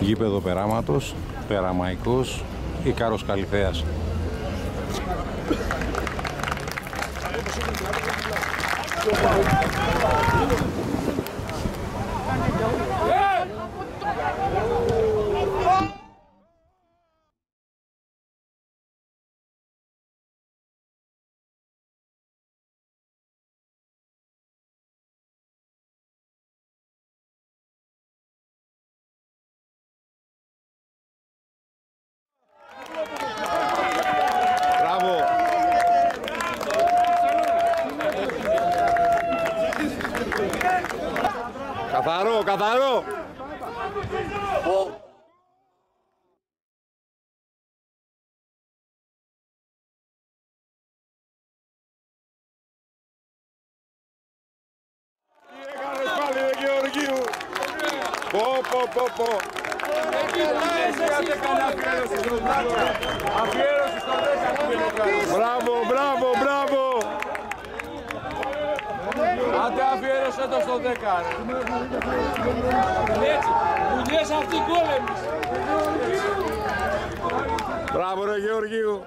Γήπεδο περάματος, περαμαϊκός, Ικάρος Καλυθέας. Καθαρό, καθαρό! Τι έκανες πάλι ρε Γεωργίου! Πω πω πω πω! Μπράβο, μπράβο, μπράβο! Άντε αφιέρωσε το στο 10 ρε. Έτσι, δουλειές αυτοί γκολ εμείς. Μπράβο ρε Γεωργίου!